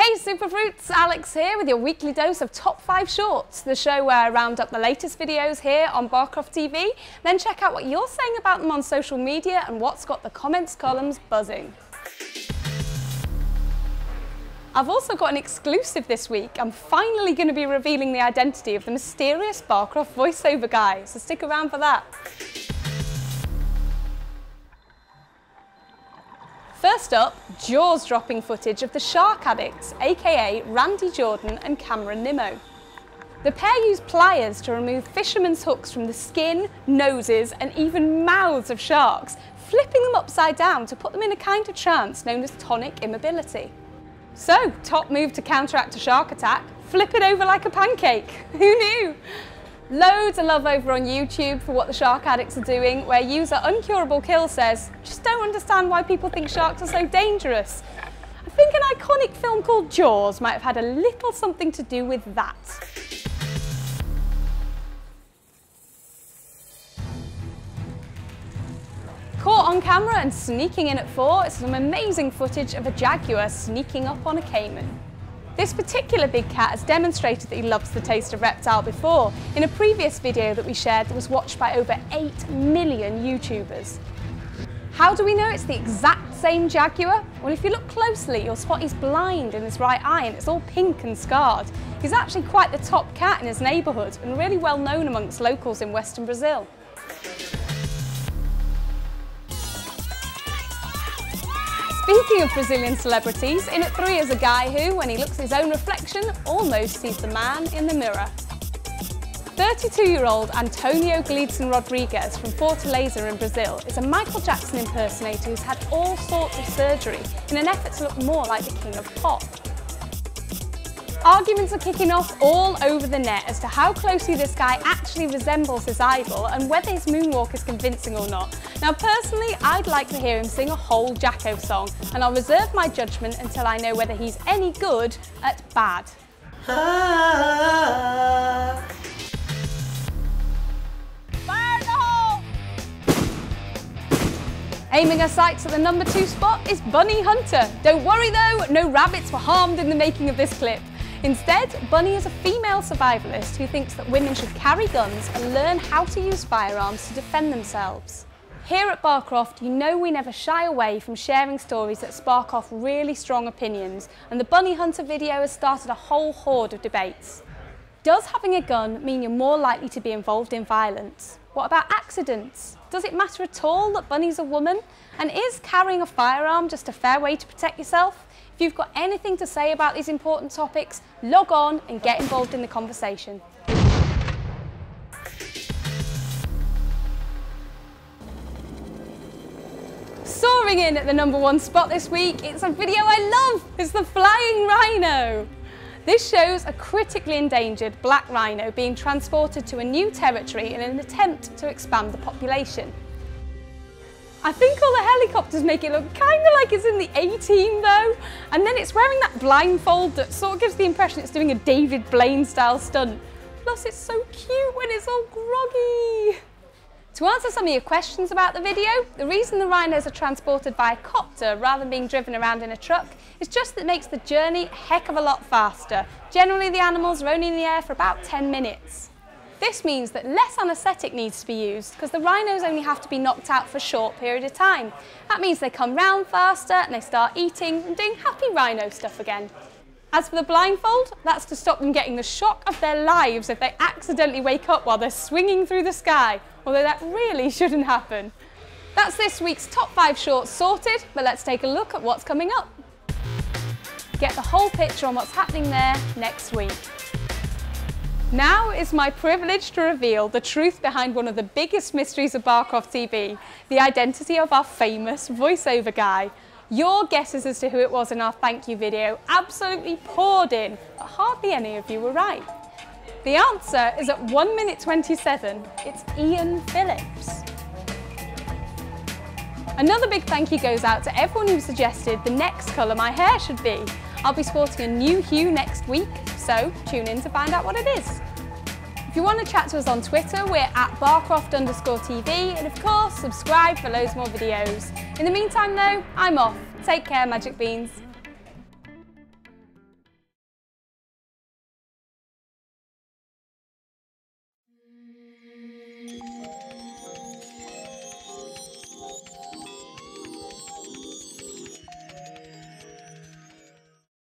Hey Superfruits, Alix here with your weekly dose of Top 5 Shorts, the show where I round up the latest videos here on Barcroft TV, then check out what you're saying about them on social media and what's got the comments columns buzzing. I've also got an exclusive this week. I'm finally going to be revealing the identity of the mysterious Barcroft voiceover guy, so stick around for that. First up, jaws-dropping footage of the Shark Addicts, aka Randy Jordan and Cameron Nimmo. The pair use pliers to remove fishermen's hooks from the skin, noses and even mouths of sharks, flipping them upside down to put them in a kind of trance known as tonic immobility. So, top move to counteract a shark attack, flip it over like a pancake. Who knew? Loads of love over on YouTube for what the shark addicts are doing, where user Uncurable Kill says, just don't understand why people think sharks are so dangerous. I think an iconic film called Jaws might have had a little something to do with that. Caught on camera and sneaking in at four is some amazing footage of a jaguar sneaking up on a caiman. This particular big cat has demonstrated that he loves the taste of reptile before in a previous video that we shared that was watched by over 8 million YouTubers. How do we know it's the exact same jaguar? Well, if you look closely, you'll spot he's blind in his right eye and it's all pink and scarred. He's actually quite the top cat in his neighbourhood and really well known amongst locals in western Brazil. Speaking of Brazilian celebrities, in at three is a guy who, when he looks at his own reflection, almost sees the man in the mirror. 32-year-old Antonio Gleedson Rodrigues from Fortaleza in Brazil is a Michael Jackson impersonator who's had all sorts of surgery in an effort to look more like the king of pop. Arguments are kicking off all over the net as to how closely this guy actually resembles his idol and whether his moonwalk is convincing or not. Now personally, I'd like to hear him sing a whole Jacko song and I'll reserve my judgment until I know whether he's any good at bad. Aiming her sights at the number two spot is Bunny Hunter. Don't worry though, no rabbits were harmed in the making of this clip. Instead, Bunny is a female survivalist who thinks that women should carry guns and learn how to use firearms to defend themselves. Here at Barcroft, you know we never shy away from sharing stories that spark off really strong opinions, and the Bunny Hunter video has started a whole horde of debates. Does having a gun mean you're more likely to be involved in violence? What about accidents? Does it matter at all that Bunny's a woman? And is carrying a firearm just a fair way to protect yourself? If you've got anything to say about these important topics, log on and get involved in the conversation. Soaring in at the number one spot this week, it's a video I love. It's the flying rhino. This shows a critically endangered black rhino being transported to a new territory in an attempt to expand the population. I think all the helicopters make it look kind of like it's in the A-team though. And then it's wearing that blindfold that sort of gives the impression it's doing a David Blaine style stunt. Plus it's so cute when it's all groggy. To answer some of your questions about the video, the reason the rhinos are transported by a copter rather than being driven around in a truck is just that it makes the journey a heck of a lot faster. Generally the animals are only in the air for about 10 minutes. This means that less anaesthetic needs to be used because the rhinos only have to be knocked out for a short period of time. That means they come round faster and they start eating and doing happy rhino stuff again. As for the blindfold, that's to stop them getting the shock of their lives if they accidentally wake up while they're swinging through the sky, although that really shouldn't happen. That's this week's top five shorts sorted, but let's take a look at what's coming up. Get the whole picture on what's happening there next week. Now is my privilege to reveal the truth behind one of the biggest mysteries of Barcroft TV, the identity of our famous voiceover guy. Your guesses as to who it was in our thank you video absolutely poured in, but hardly any of you were right. The answer is at 1 minute 27, it's Ian Phillips. Another big thank you goes out to everyone who suggested the next colour my hair should be. I'll be sporting a new hue next week, so tune in to find out what it is. If you want to chat to us on Twitter, we're at barcroft underscore TV, and of course, subscribe for loads more videos. In the meantime though, I'm off. Take care, Magic Beans.